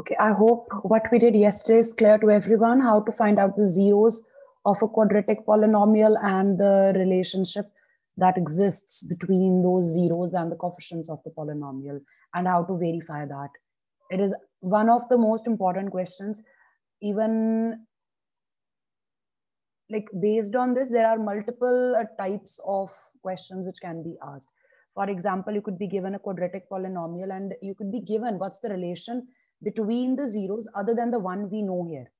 Okay, I hope what we did yesterday is clear to everyone how to find out the zeros of a quadratic polynomial and the relationship that exists between those zeros and the coefficients of the polynomial and how to verify that. It is one of the most important questions. Even like based on this, there are multiple uh, types of questions which can be asked. For example, you could be given a quadratic polynomial and you could be given what's the relation between the zeros other than the one we know here.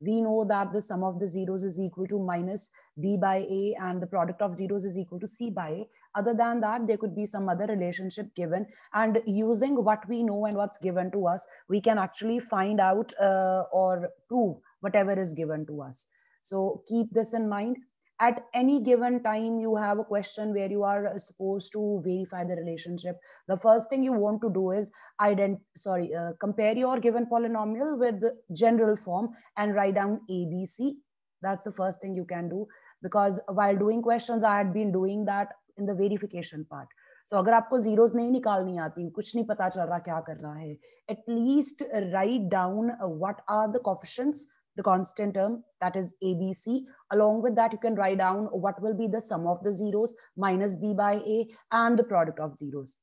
We know that the sum of the zeros is equal to minus b by a and the product of zeros is equal to c by a. Other than that, there could be some other relationship given. And using what we know and what's given to us, we can actually find out uh, or prove whatever is given to us. So keep this in mind at any given time you have a question where you are supposed to verify the relationship the first thing you want to do is ident sorry uh, compare your given polynomial with the general form and write down abc that's the first thing you can do because while doing questions i had been doing that in the verification part so अगर आपको zeros नहीं निकालनी आती कुछ नहीं पता चल रहा क्या करना है at least write down what are the coefficients the constant term that is ABC. Along with that, you can write down what will be the sum of the zeros minus B by A and the product of zeros.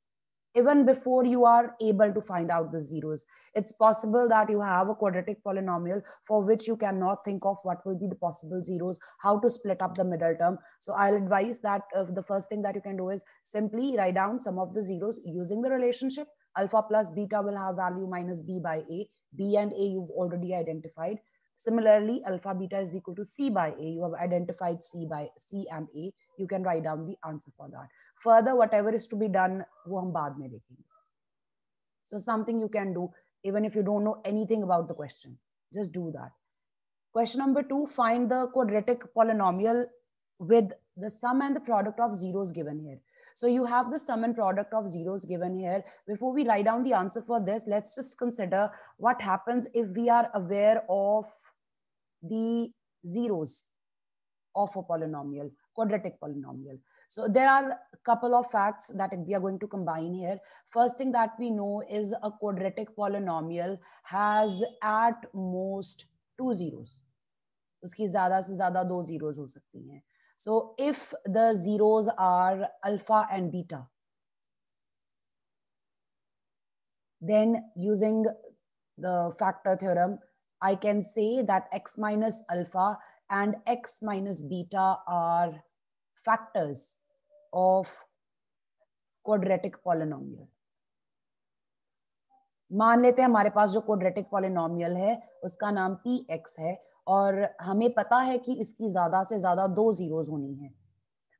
Even before you are able to find out the zeros, it's possible that you have a quadratic polynomial for which you cannot think of what will be the possible zeros, how to split up the middle term. So I'll advise that uh, the first thing that you can do is simply write down some of the zeros using the relationship. Alpha plus beta will have value minus B by A. B and A you've already identified Similarly, alpha beta is equal to C by A. You have identified C by C and A. You can write down the answer for that. Further, whatever is to be done, So something you can do, even if you don't know anything about the question, just do that. Question number two, find the quadratic polynomial with the sum and the product of zeros given here. So you have the sum and product of zeros given here. Before we write down the answer for this, let's just consider what happens if we are aware of the zeros of a polynomial, quadratic polynomial. So there are a couple of facts that we are going to combine here. First thing that we know is a quadratic polynomial has at most two zeros. उसकी ज्यादा से ज्यादा दो zeros हो सकती हैं So if the zeros are alpha and beta, then using the factor theorem, I can say that x minus alpha and x minus beta are factors of quadratic polynomial. मान लेते हैं हमारे पास जो क्वाड्रेटिक पॉलिनोमियल है उसका नाम P x है और हमें पता है कि इसकी ज़्यादा से ज़्यादा दो जीरोज होनी है।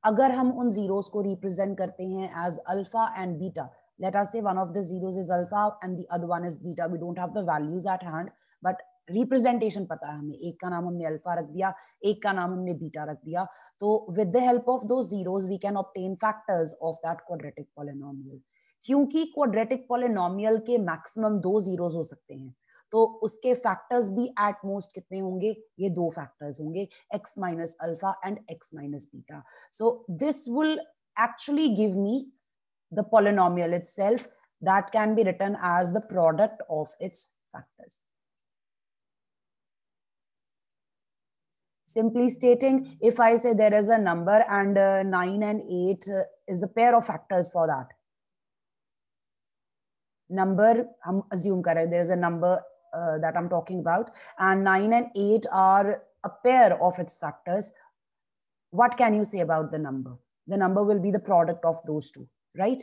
अगर हम उन जीरोज को रिप्रेजेंट करते हैं as alpha and beta let us say one of the zeros is alpha and the other one is beta, we don't have the values at hand, but representation पता है हमें। एक का नाम हमने अल्फ़ा रख दिया, एक का नाम हमने बीटा रख दिया। तो विद द हेल्प ऑफ़ दो zeros we can obtain factors of that quadratic polynomial क्योंकि क्वाड्रेटिक पॉलिनोमियल के मैक्सिमम दो जीरोस हो सकते हैं। तो उसके फैक्टर्स भी एट मोस्ट कितने होंगे ये दो फैक्टर्स होंगे x minus alpha and x minus beta so this will actually give me the polynomial itself that can be written as the product of its factors. Simply stating, if I say there is a number and uh, 9 and 8 uh, is a pair of factors for that. Number, हम assume करें, there is a number uh, that I'm talking about. And 9 and 8 are a pair of its factors. What can you say about the number? The number will be the product of those two, right?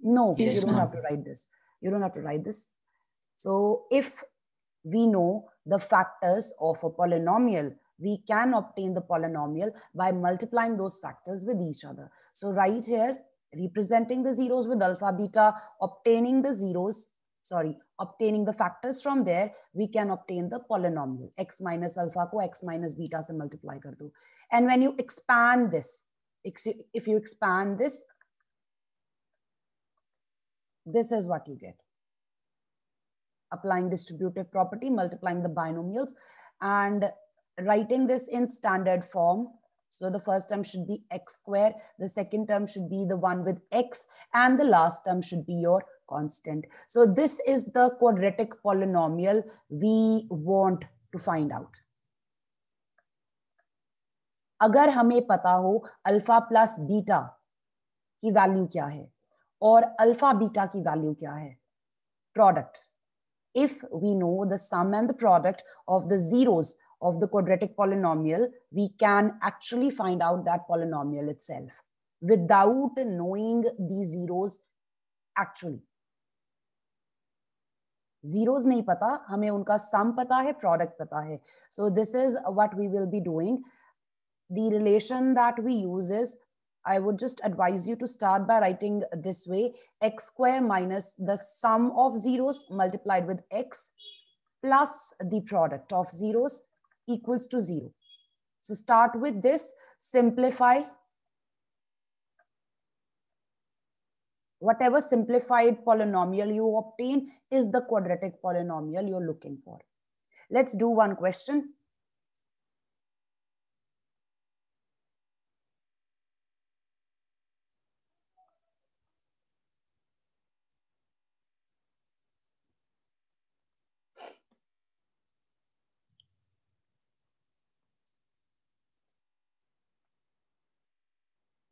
No, yes, you don't have to write this. You don't have to write this. So if we know the factors of a polynomial, we can obtain the polynomial by multiplying those factors with each other. So right here, representing the zeros with alpha, beta, obtaining the zeros sorry, obtaining the factors from there, we can obtain the polynomial. x minus alpha ko x minus beta se multiply kar do. And when you expand this, if you expand this, this is what you get. Applying distributive property, multiplying the binomials and writing this in standard form. So the first term should be x square. The second term should be the one with x. And the last term should be your constant. So this is the quadratic polynomial we want to find out. अगर हमें पता हो alpha plus beta की value क्या है और alpha beta की value क्या है product if we know the sum and the product of the zeros of the quadratic polynomial, we can actually find out that polynomial itself without knowing the zeros actually. Zeros nahi pata, hame unka sum pata hai, product pata hai. So this is what we will be doing the relation that we use is I would just advise you to start by writing this way x square minus the sum of zeros multiplied with x plus the product of zeros equals to zero. So start with this, simplify. Whatever simplified polynomial you obtain is the quadratic polynomial you're looking for. Let's do one question.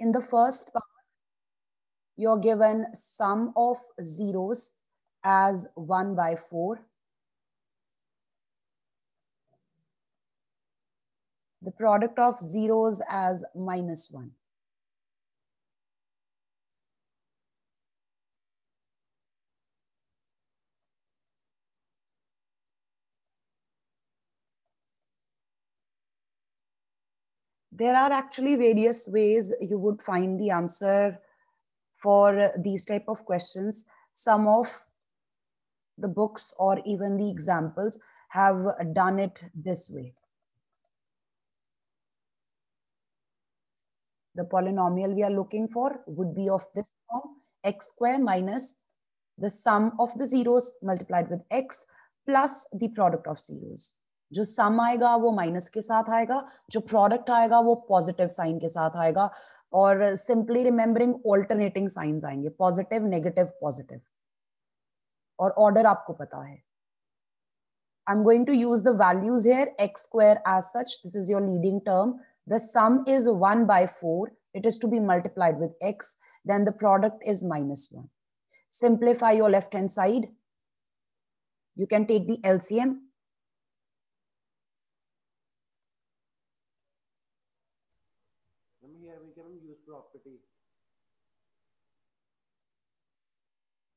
In the first part, you're given sum of zeros as 1 by 4. The product of zeros as minus 1. There are actually various ways you would find the answer for these type of questions. Some of the books or even the examples have done it this way. The polynomial we are looking for would be of this form, x square minus the sum of the zeros multiplied with x plus the product of zeros. जो सम आएगा वो minus के साथ आएगा, जो product आएगा वो positive sign के साथ आएगा और सिंपली रिमेम्बरिंग ऑल्टरनेटिंग साइंस आएँगे पॉजिटिव नेगेटिव पॉजिटिव और ऑर्डर आपको पता है। I am going to use the values here x square as such this is your leading term the sum is one by four it is to be multiplied with x then the product is minus one simplify your left hand side you can take the LCM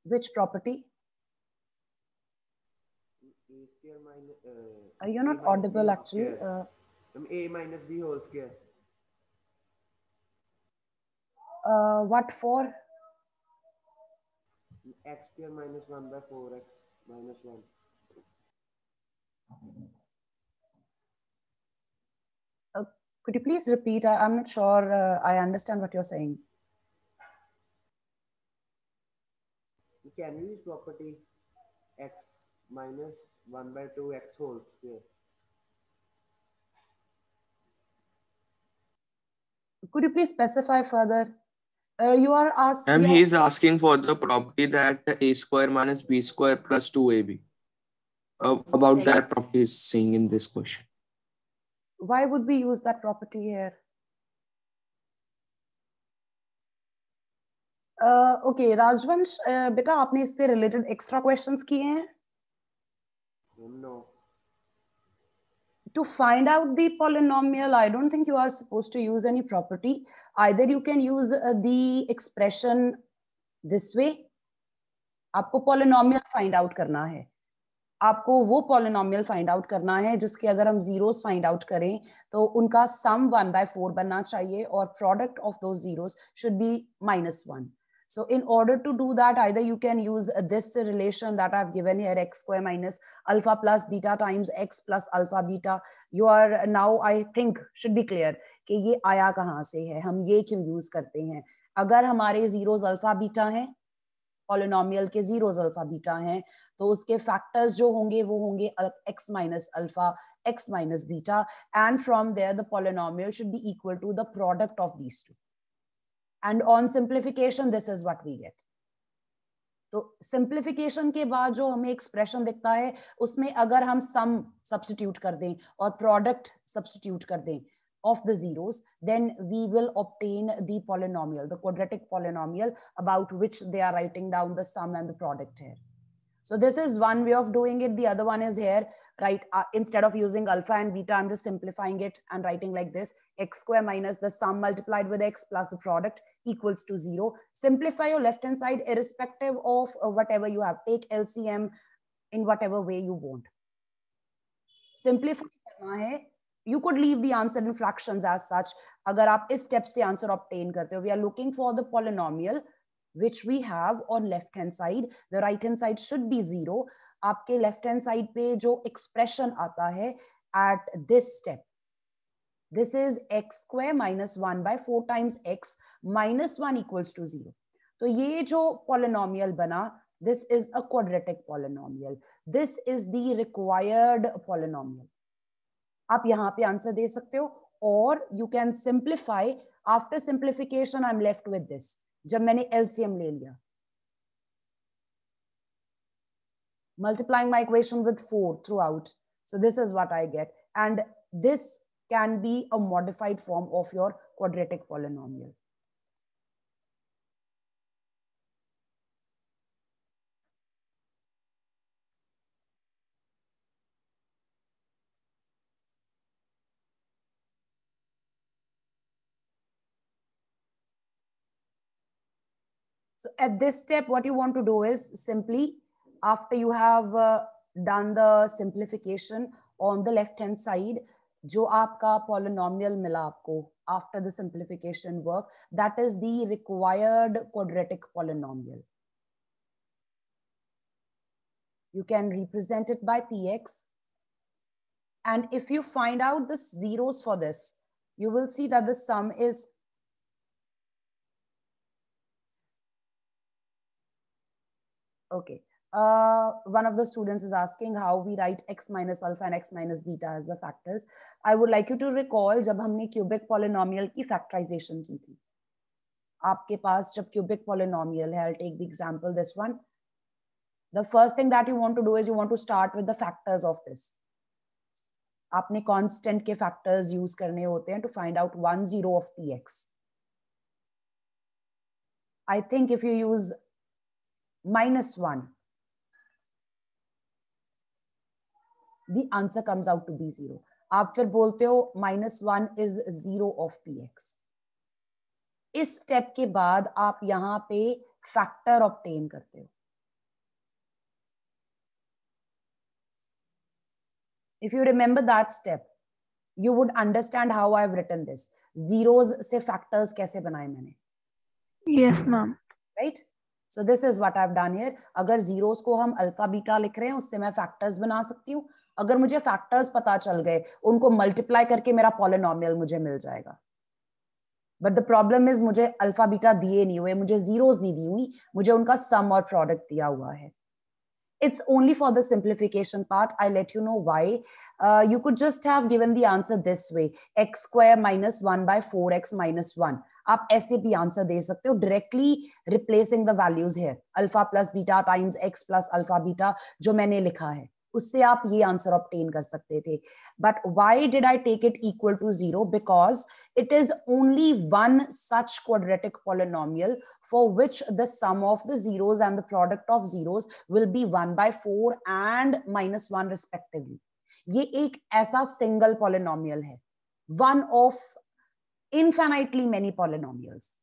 Which property? A square minus. Uh, You're not audible actually. Uh, a minus b whole square. Uh, what for? x square minus 1 by 4x minus 1. Could you please repeat? I, am not sure uh, I understand what you're saying. Can you use property x minus 1 by 2 x whole square? Could you please specify further? Uh, you are asking. And he is asking for the property that a square minus b square plus 2ab. Uh, about okay. that property is saying in this question why would we use that property here? Okay Rajvansh बेटा आपने इससे related extra questions किए हैं? No to find out the polynomial I don't think you are suppose to use any property either you can use the expression this way आपको polynomial find out करना है। आपको वो पॉलिनोम फाइंड आउट करना है जिसके अगर हम जीरोस फाइंड आउट करें तो उनका सम वन बाय फोर बनना चाहिए और प्रोडक्ट ऑफ़ दो zeros should be minus one So in order to do that, either you can use this relation that I've given here, x square minus alpha plus beta times x plus alpha beta. You are now, I think, should be clear कि ये आया कहाँ से है हम ये क्यों use करते हैं अगर हमारे जीरोस अल्फ़ा बीटा हैं पॉलिनोमियल के जीरोस अल्फ़ा बीटा हैं तो उसके फैक्टर्स जो होंगे वो होंगे x minus alpha x minus beta and from there the polynomial should be equal to the product of these two and on simplification this is what we get तो simplification के बाद जो हमें एक्सप्रेशन दिखता है उसमें अगर हम सम सब्सटीट्यूट कर दें और प्रोडक्ट सब्सटीट्यूट कर दें of the zeros, then we will obtain the polynomial, the quadratic polynomial about which they are writing down the sum and the product here. So this is one way of doing it. The other one is here, right? Uh, instead of using alpha and beta, I'm just simplifying it and writing like this, x square minus the sum multiplied with x plus the product equals to zero. Simplify your left-hand side irrespective of uh, whatever you have. Take LCM in whatever way you want. Simplify you could leave the answer in fractions as such agar aap is step se answer obtain karte ho we are looking for the polynomial which we have on left hand side the right hand side should be zero aapke left hand side pe jo expression aata hai at this step this is x square minus 1 by 4 times x minus 1 equals to 0 तो ये जो polynomial बना this is a quadratic polynomial this is the required polynomial यहाँ पे answer दे सकते हो और you can simplify after simplification I am left with this जब मैंने एलसीएम ले लिया multiplying my equation with 4 throughout. So this is what I get. And this can be a modified form of your quadratic polynomial. So at this step, what you want to do is simply after you have uh, done the simplification on the left hand side, जो आपका polynomial मिला आपको after the simplification work, that is the required quadratic polynomial. You can represent it by px. And if you find out the zeros for this, you will see that the sum is Okay. Uh, one of the students is asking how we write x minus alpha and x minus beta as the factors. I would like you to recall जब हमने cubic polynomial की factorization की थी आपके पास जब cubic polynomial है I'll take the example this one the first thing that you want to do is you want to start with the factors of this आपने constant के factors use करने होते हैं to find out one zero of px I think if you use minus 1 the answer comes out to be 0 aap fir bolte ho minus 1 is 0 of px इस step के बाद आप यहाँ पे फैक्टर ऑप्टेन करते हो. If you remember that step you would understand how I have written this zeros से factors कैसे बनाए मैंने? Yes ma'am right so this is what I done here अगर जीरोस को हम अल्फ़ा बीटा लिख रहे हैं उससे मैं फैक्टर्स बना सकती हूँ। अगर मुझे फैक्टर्स पता चल गए उनको मल्टीप्लाई करके मेरा पॉलिनोमियल मुझे मिल जाएगा। बट द प्रॉब्लम इज़ मुझे अल्फ़ा बीटा दिए नहीं हुए मुझे जीरोस नहीं दी हुई मुझे उनका सम और प्रोडक्ट दिया हुआ है। It's only for the simplification part. I'll let you know why. Uh, you could just have given the answer this way. X square minus 1 by 4x minus 1 आप ऐसे भी आंसर दे सकते हो। डायरेक्टली रिप्लेसिंग द वैल्यूज़ है alpha plus beta times x plus alpha beta जो मैंने लिखा है। उससे आप ये आंसर ऑप्टेन कर सकते थे। But why did I take it equal to zero because it is only one such quadratic polynomial for which the sum of the zeros and the product of zeros will be 1 by 4 and minus 1 respectively. ये एक ऐसा single polynomial है। One of infinitely many polynomials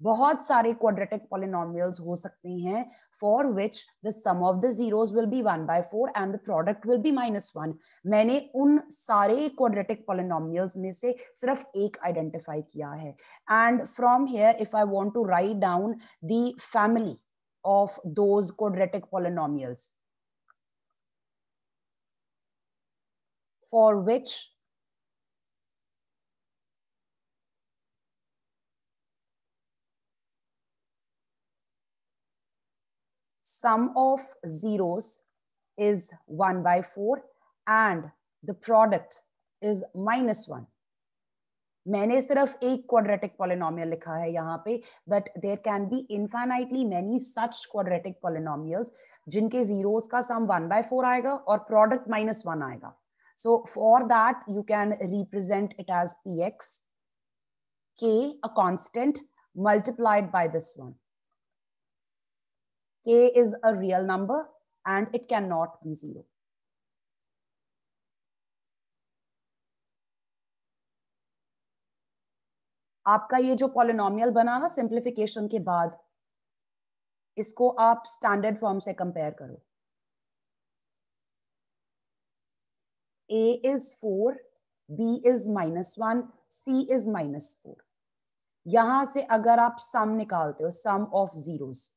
बहुत सारे quadratic polynomials हो सकते हैं for which the sum of the zeros will be one by four and the product will be minus one मैंने उन सारे क्वाड्रेटिक पॉलिनोमियल्स में से सिर्फ़ एक आइडेंटिफाई किया है। And from here if I want to write down the family of those quadratic polynomials, for which sum of zeros is 1 by 4 and the product is minus 1. मैंने सिर्फ एक क्वाड्रेटिक पॉलिनोमियल लिखा है यहाँ पे but there can be infinitely many such quadratic polynomials जिनके zeros का sum one by four आएगा और प्रोडक्ट माइनस वन आएगा so for that you can represent it as P x के a constant multiplied by this one. K is a real number and it cannot be zero. आपका ये जो polynomial बना ना simplification के बाद, इसको आप स्टैंडर्ड फॉर्म से कंपेयर करो a is four b is minus one c is minus four यहाँ से अगर आप सम निकालते हो sum of zeros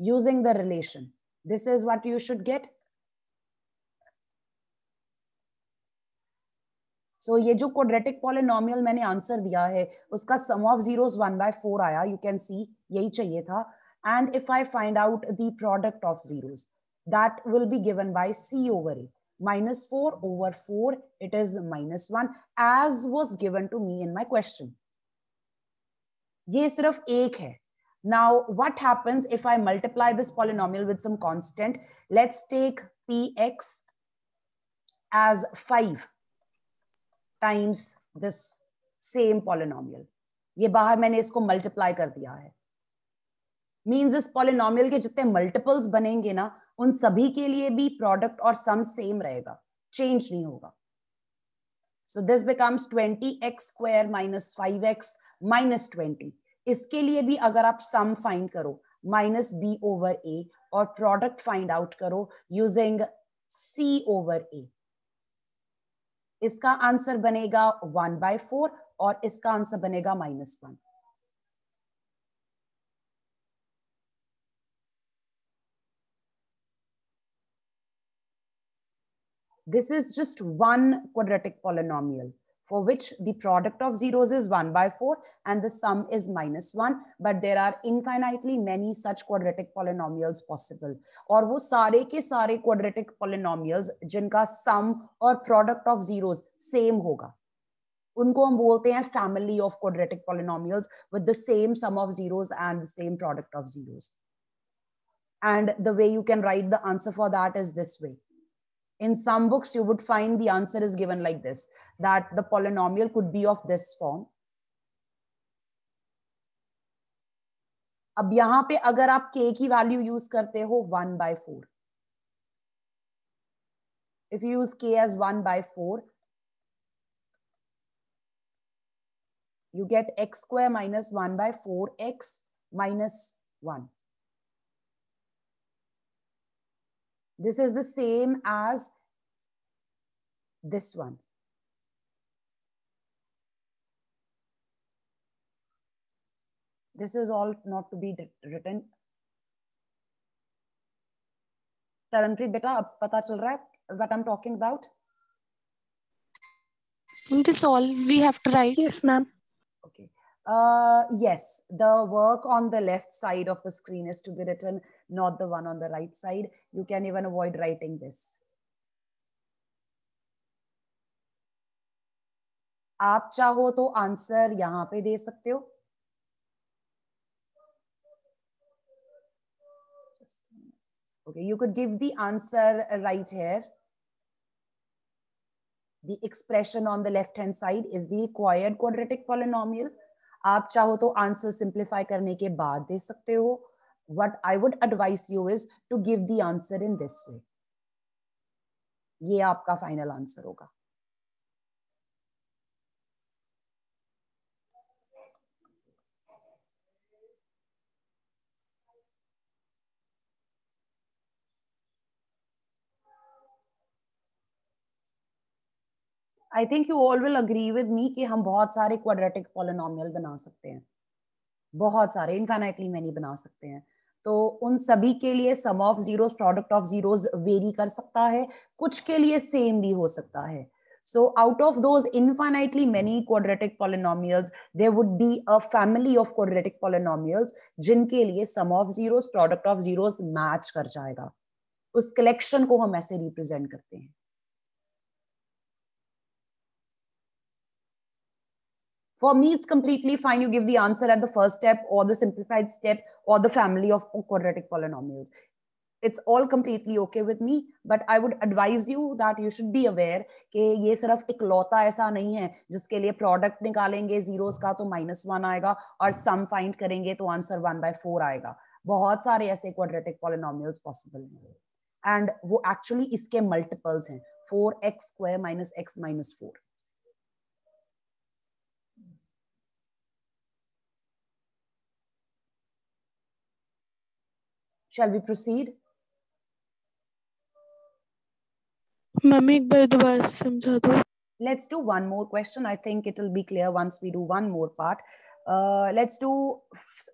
using the relation this is what you should get so so, ये जो क्वाड्रेटिक पॉलिनोमियल मैंने आंसर दिया है उसका सम of zeros one by four आया यू कैन सी यही चाहिए था and if I find out the product of zeros that will be given bye C over A minus 4 over 4 it is minus 1 as was given to me in my question ये सिर्फ एक है Now, what happens if i multiply this polynomial with some constant? Let's take px as 5 times this same polynomial ये बाहर मैंने इसको multiply कर दिया है। मींस इस पॉलिनोमियल के जितने मल्टीपल्स बनेंगे ना, उन सभी के लिए भी प्रोडक्ट और सम सेम रहेगा। चेंज नहीं होगा। So this becomes twenty x square minus five x minus twenty इसके लिए भी अगर आप सम फाइंड करो माइनस बी ओवर ए और प्रोडक्ट फाइंड आउट करो यूजिंग सी ओवर ए इसका आंसर बनेगा वन बाय फोर और इसका आंसर बनेगा minus one this is just one quadratic polynomial. for which the product of zeros is 1 by 4 and the sum is minus 1 but there are infinitely many such quadratic polynomials possible और वो सारे के सारे quadratic polynomials जिनका sum और product of zeros same होगा उनको हम बोलते हैं family of quadratic polynomials with the same sum of zeros and the same product of zeros and the way you can write the answer for that is this way in some books you would find the answer is given like this that the polynomial could be of this form अब यहां पे अगर आप k की value use करते हो one by four if you use k as 1 by 4 you get x square minus 1 by 4x minus 1 This is the same as this one. This is all not to be written. Taranpreet, beta, ab pata chal raha hai what I'm talking about? This all we have to write. Yes, ma'am. Okay. Uh, yes, the work on the left side of the screen is to be written, not the one on the right side, you can even avoid writing this. आप चाहो तो answer यहाँ पे दे सकते हो। Okay you could give the answer right here the expression on the left hand side is the required quadratic polynomial आप चाहो तो आंसर सिंप्लीफाई करने के बाद दे सकते हो। What I would advise you is to give the answer in this way ये आपका फाइनल आंसर होगा। I think you all will agree with me कि हम बहुत सारे क्वाड्रेटिक पॉलिनोमियल बना सकते हैं। बहुत सारे इनफाइनाइटली मैनी बना सकते हैं। तो उन सभी के लिए sum of zeros product of zeros vary कर सकता है कुछ के लिए सेम भी हो सकता है So out of those infinitely many quadratic polynomials, there would be a family of quadratic polynomials जिनके लिए sum of zeros, product of zeros match कर जाएगा उस collection को हम ऐसे represent करते हैं For me, it's completely fine. You give the answer at the first step or the simplified step or the family of quadratic polynomials. It's all completely okay with me, but I would advise you that you should be aware कि ये सिर्फ़ इकलौता ऐसा नहीं है जिसके लिए product निकालेंगे जीरोस का तो माइनस वन आएगा और सम फाइंड करेंगे तो आंसर वन बाय फोर आएगा बहुत सारे ऐसे क्वाड्रेटिक पॉलिनोमियल्स पॉसिबल हैं एंड वो एक्चुअली इसके मल्टीपल्स हैं four x square minus x minus Shall we proceed? मम्मी एक बार दोबारा समझा दो Let's do one more question. I think it will be clear once we do one more part. Uh, let's do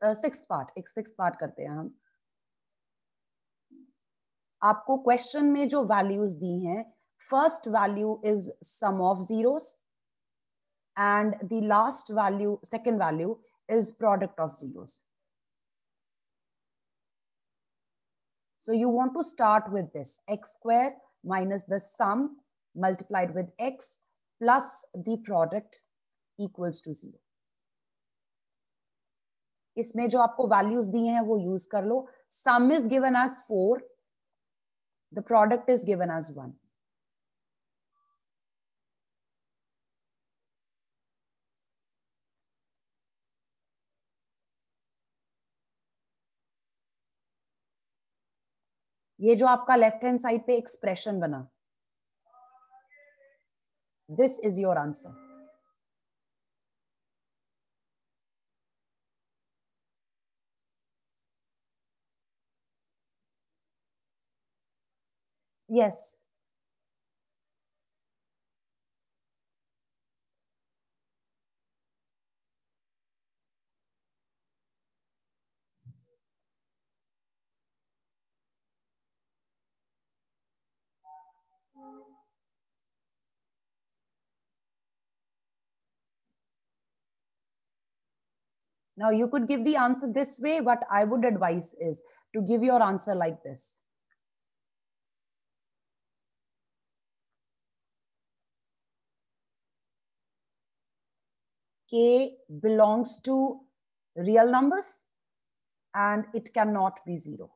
uh, sixth part. एक sixth part करते हैं हम आपको क्वेश्चन में जो वैल्यूज़ दी हैं first value is sum of zeros and the last value second value is product of zeros So you want to start with this x square minus the sum multiplied with x plus the product equals to zero. इसमें जो आपको values दी हैं वो use कर लो sum is given as four the product is given as one ये जो आपका लेफ़्ट हैंड साइड पे एक्सप्रेशन बना। This is your answer yes Now you could give the answer this way. What I would advise is to give your answer like this. K belongs to real numbers and it cannot be zero.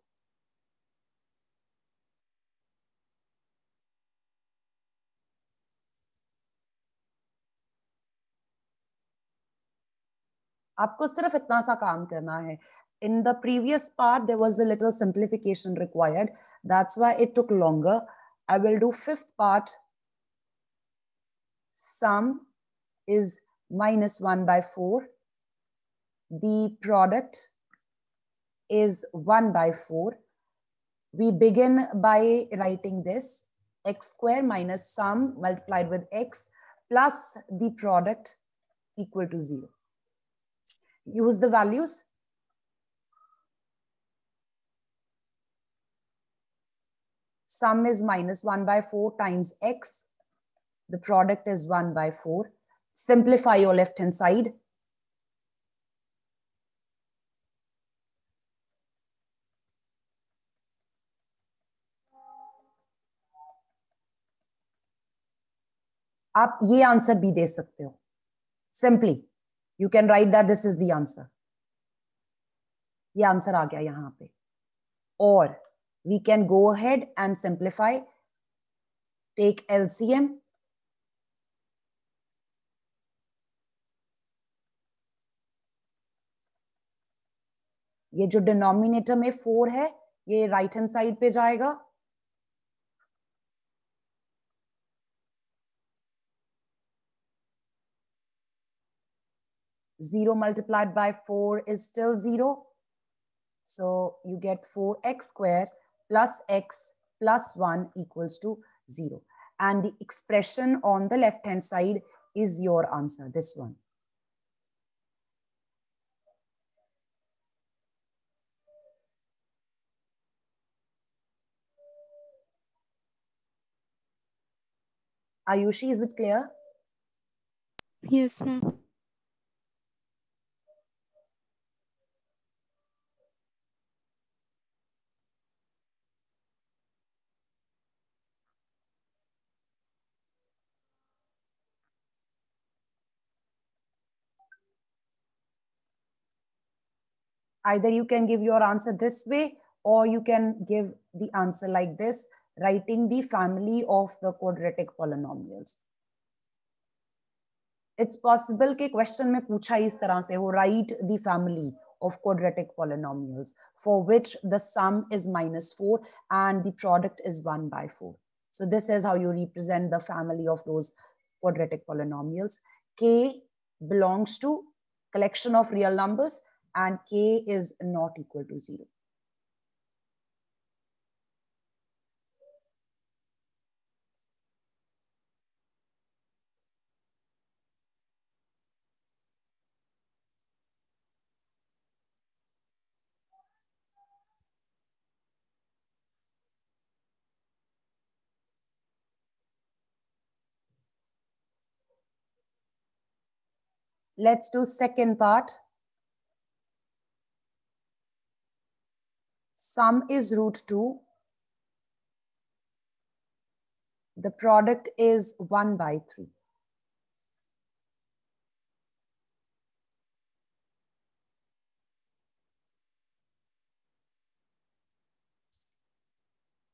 आपको सिर्फ इतना सा काम करना है in the previous part there was a little simplification required that's why it took longer i will do fifth part sum is minus 1 by 4 the product is 1 by 4 we begin by writing this x square minus sum multiplied with x plus the product equal to 0 use the values. Sum is minus 1 by 4 times x. The product is 1 by 4. Simplify your left hand side. आप ये answer भी दे सकते हो simply you can write that this is the answer ये answer आ गया यहाँ पे। और we can go ahead and simplify take LCM ये जो डिनोमिनेटर में फोर है, ये राइट हैंड साइड पे जाएगा। Zero multiplied by four is still zero. So you get four x square plus x plus one equals to zero. And the expression on the left hand side is your answer, this one. Ayushi, is it clear? Yes, ma'am. Either you can give your answer this way or you can give the answer like this, writing the family of the quadratic polynomials. It's possible कि question में पूछा इस तरह से हो write the family of quadratic polynomials for which the sum is minus 4 and the product is 1 by 4. So this is how you represent the family of those quadratic polynomials. K belongs to collection of real numbers and k is not equal to 0. Let's do second part. Sum is root 2. The product is 1 by 3.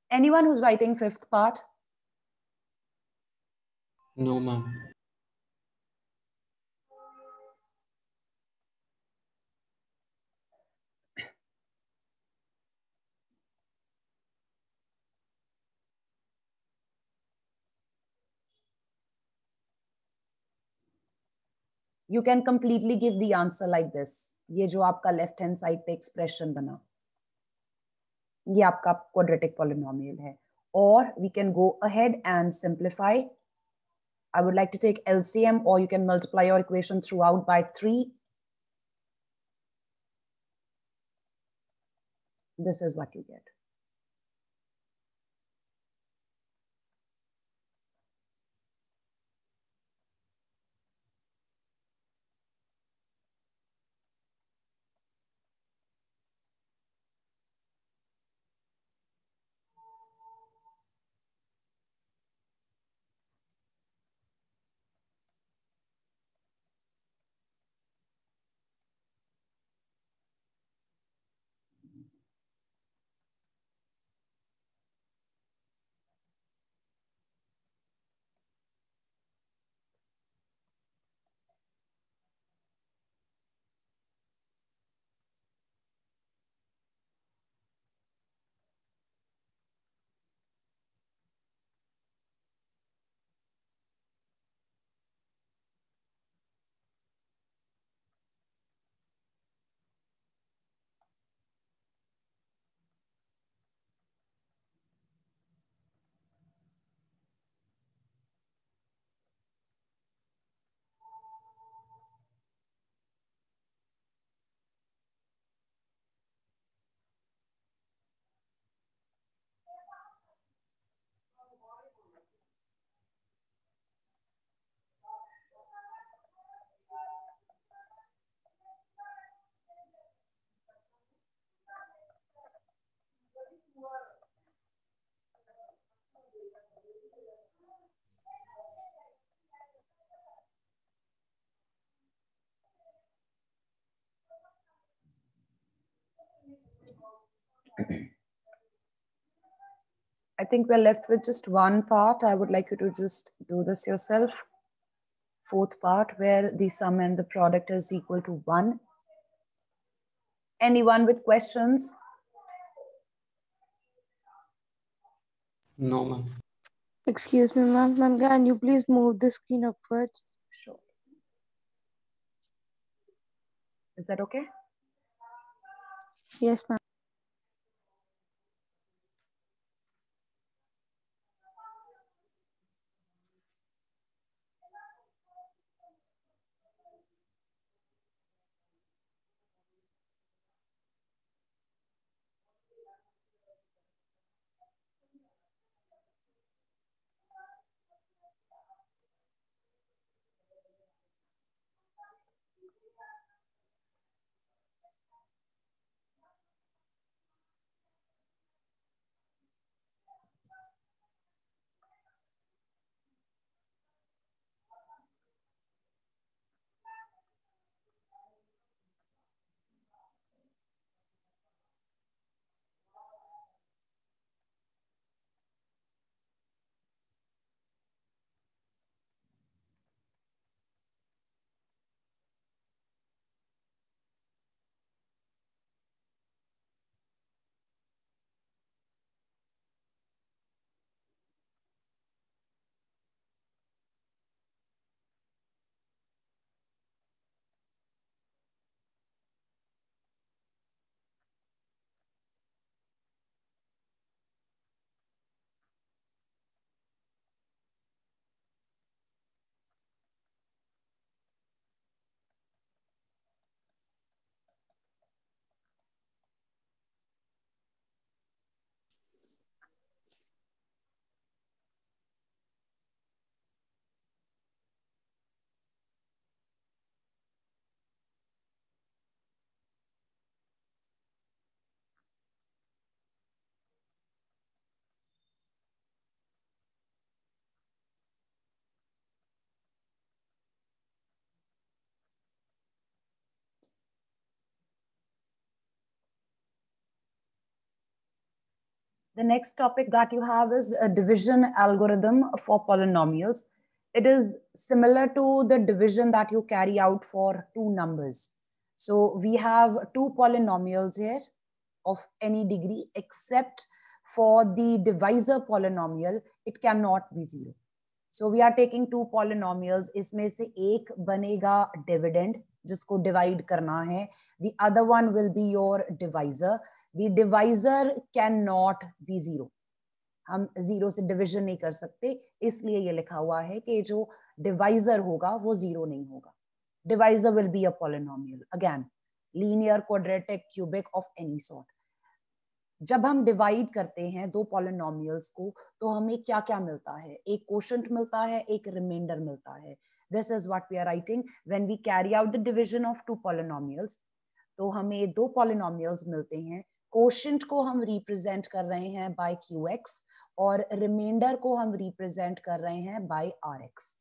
Anyone who's writing fifth part? No, ma'am. You can completely give the answer like this ये जो आपका left hand side पे expression बना, ये आपका quadratic polynomial है। और we can go ahead and simplify I would like to take LCM और you can multiply your equation throughout by three this is what you get I think we're left with just one part. I would like you to just do this yourself. Fourth part where the sum and the product is equal to one. Anyone with questions? No, ma'am. Excuse me, ma'am. Ma'am, can you please move the screen upwards? Sure. Is that okay? Yes, ma'am. The next topic that you have is a division algorithm for polynomials. It is similar to the division that you carry out for two numbers. So we have two polynomials here of any degree except for the divisor polynomial, it cannot be zero. So we are taking two polynomials. इसमें से एक बनेगा dividend जिसको divide करना है. The other one will be your divisor. The divisor cannot be zero. हम zero से division नहीं कर सकते, इसलिए ये लिखा हुआ है कि जो डिवाइजर होगा, वो ज़ीरो नहीं होगा। Divisor will be a polynomial again linear quadratic cubic of any sort जब हम डिवाइड करते हैं दो पॉलिनोमियल्स को तो हमें क्या क्या मिलता है? एक क्वेश्चन मिलता है, एक रिमाइंडर मिलता है। This is what we are writing when we carry out the division of two polynomials तो हमें दो पॉलिनोमियल्स मिलते हैं। क्वेश्चन को हम रिप्रेजेंट कर रहे हैं बाय क्यू एक्स और रिमाइंडर को हम रिप्रेजेंट कर रहे हैं बाय आर एक्स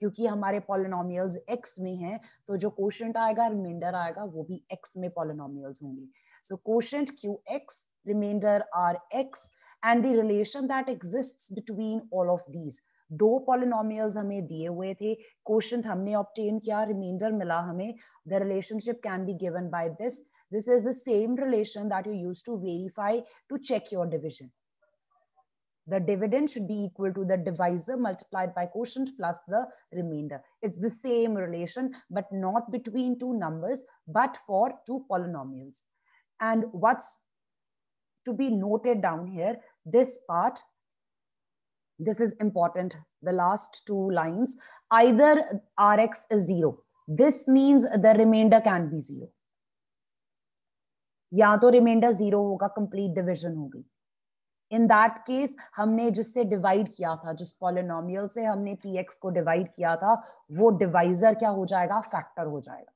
क्योंकि हमारे पॉलिनोमियल्स एक्स में हैं तो जो क्वेश्चन आएगा रिमाइंडर आएगा, वो भी एक्स में पॉलिनोमियल्स होंगे। So quotient q x remainder are x, and the relation that exists between all of these दो पॉलिनोमियल्स हमें दिए हुए थे क्वेश्चन हमने ऑप्टेन किया रिमाइंडर मिला हमें। The relationship can be given by this this is the same relation that you use to verify to check your division the dividend should be equal to the divisor multiplied by quotient plus the remainder it's the same relation but not between two numbers but for two polynomials and what's to be noted down here, this part, this is important, the last two lines, either Rx is zero. This means the remainder can be zero. या तो remainder zero होगा complete division हो गई in that case हमने जिससे divide किया था, जिस पॉलिनोमियल से हमने पी एक्स को डिवाइड किया था, वो डिवाइजर क्या हो जाएगा? फैक्टर हो जाएगा।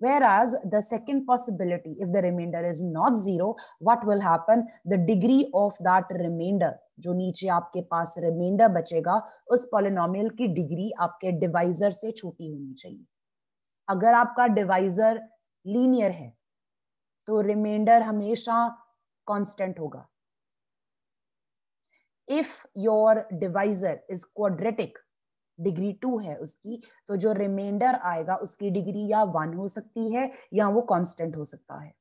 Where as the second possibility if the remainder is not zero what will happen the degree of that remainder जो नीचे आपके पास रिमाइंडर बचेगा, उस पॉलिनोम की डिग्री आपके डिवाइजर से छोटी होनी चाहिए। अगर आपका डिवाइजर लीनियर है तो remainder हमेशा constant होगा। If your divisor is quadratic degree two है उसकी तो जो रिमाइंडर आएगा उसकी डिग्री या वन हो सकती है या वो कांस्टेंट हो सकता है।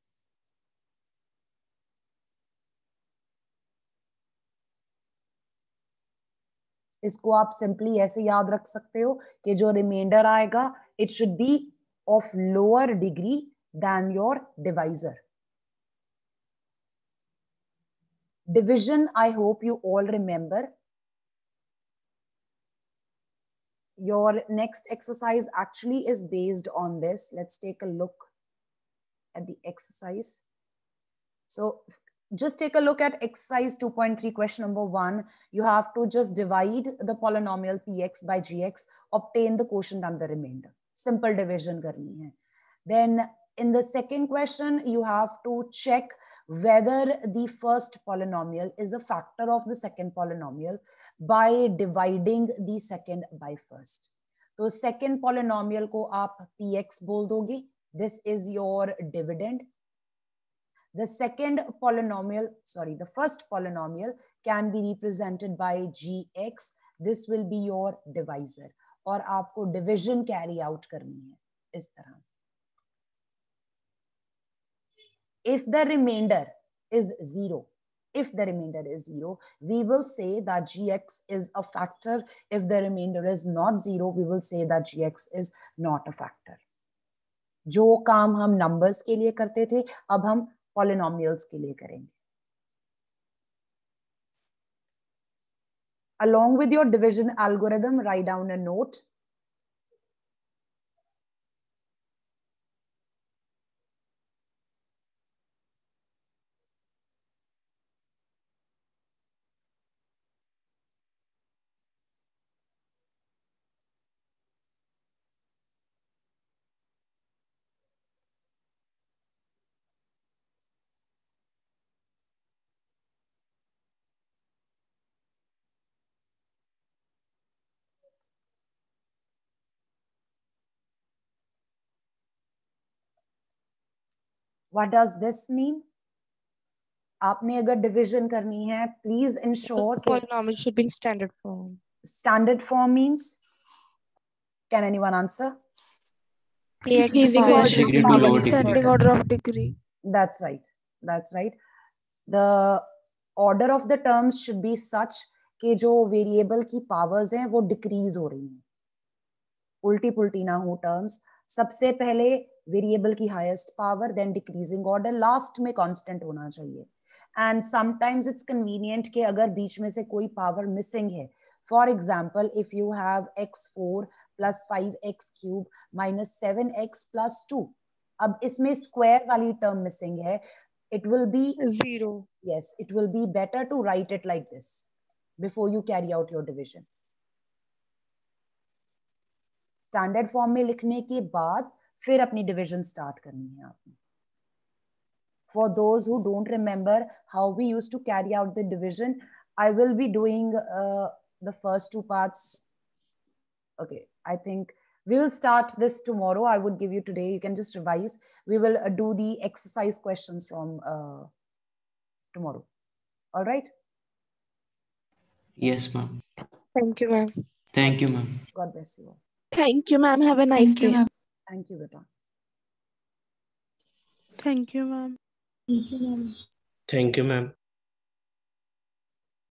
इसको आप सिंपली ऐसे याद रख सकते हो कि जो रिमाइंडर आएगा it should be of lower degree than your divisor. Division, I hope you all remember. Your next exercise actually is based on this. Let's take a look at the exercise. So just take a look at exercise 2.3 question number 1 you have to just divide the polynomial px by gx obtain the quotient and the remainder simple division then in the second question, you have to check whether the first polynomial is a factor of the second polynomial by dividing the second by first. So second polynomial ko aap px bol doge. This is your dividend. The second polynomial, sorry, the first polynomial can be represented by gx. This will be your divisor. और आपको division carry out करनी है इस तरह से If the remainder is zero, if the remainder is zero, we will say that gx is a factor. If the remainder is not zero, we will say that gx is not a factor. जो काम हम numbers के लिए करते थे अब हम polynomials के लिए करेंगे along with your division algorithm write down a note What does this mean? आपने अगर डिविजन करनी है प्लीज़ इंश्योर कि Polynomial should be in standard form. standard form means can anyone answer AX Easy power First degree to power lower degree. descending order of degree. that's right that's right the order of the terms should be such कि जो variable की powers हैं वो decrease हो रही हैं उल्टी पुल्टी ना हो टर्म्स सबसे पहले वेरिएबल की highest power then decreasing order last में कांस्टेंट होना चाहिए। एंड समटाइम्स इट्स कन्वीनियंट कि अगर बीच में से कोई पावर मिसिंग है। For example if you have x four plus five x cube minus seven x plus two अब इसमें स्क्वायर वाली टर्म मिसिंग है। It will be zero. yes it will be better to write it like this before you carry out your division standard form में लिखने के बाद फिर अपनी डिवीजन स्टार्ट करनी है आपने for those who don't remember how we used to carry out the division i will be doing uh, the first two parts okay i think we will start this tomorrow i would give you today you can just revise we will uh, do the exercise questions from uh, tomorrow all right Yes, ma'am. Thank you, ma'am. Thank you, ma'am. god bless you all Thank you, ma'am. Have a nice Thank you, day. ma'am. thank you beta Thank you, ma'am. Thank you, ma'am. Thank you, ma'am.